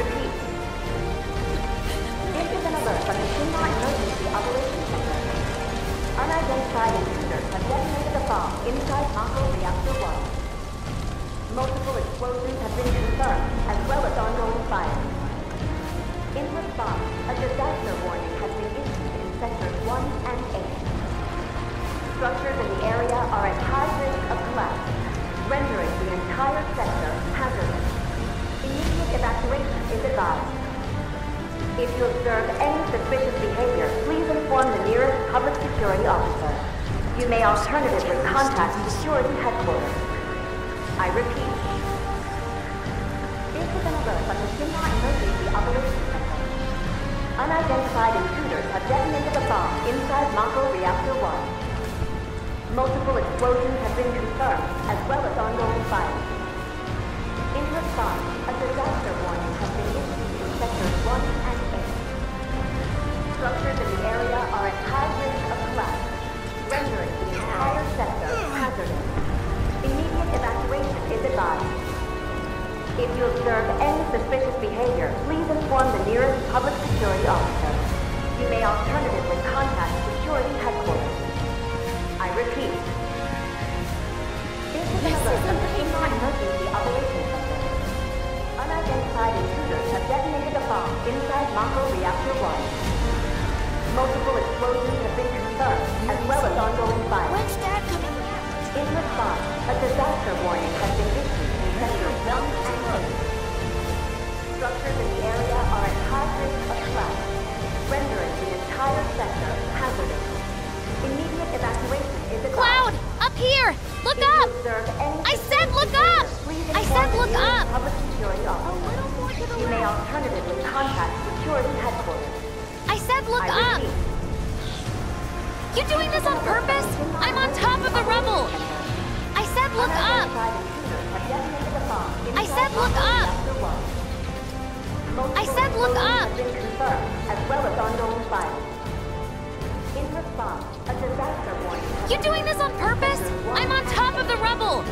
Repeat. Alert from the Emergency Operations Center. Unidentified intruders have detonated a bomb inside Reactor 1. Multiple explosions have been confirmed, as well as ongoing fires. In response, is advised. If you observe any suspicious behavior, please inform the nearest public security officer. You may alternatively contact security headquarters. I repeat. This is an alert from the Shinra Emergency Operations Center. Unidentified intruders have detonated a bomb inside Mako Reactor 1. Multiple explosions have been confirmed, as well as ongoing fire. Multiple explosions have been confirmed, as well as ongoing fire. When's Dad coming back? In response, a disaster warning has been issued in sectors 1 and 8. Structures in the area are at high risk of collapse, rendering the entire sector hazardous. Immediate evacuation is advised. Cloud! Up here! Look If up! I said look up! I said look up! Public security officer. You may alternatively contact security headquarters. I said look I up! You doing this on purpose? I'm on top of the rubble! I said look up! Unidentified intruders have detonated a bomb I said look up! Reactor 1. Multiple I said look up! have been confirmed, as well as ongoing fire. In response, a disaster warning You doing this on purpose? I'm on top of the rubble!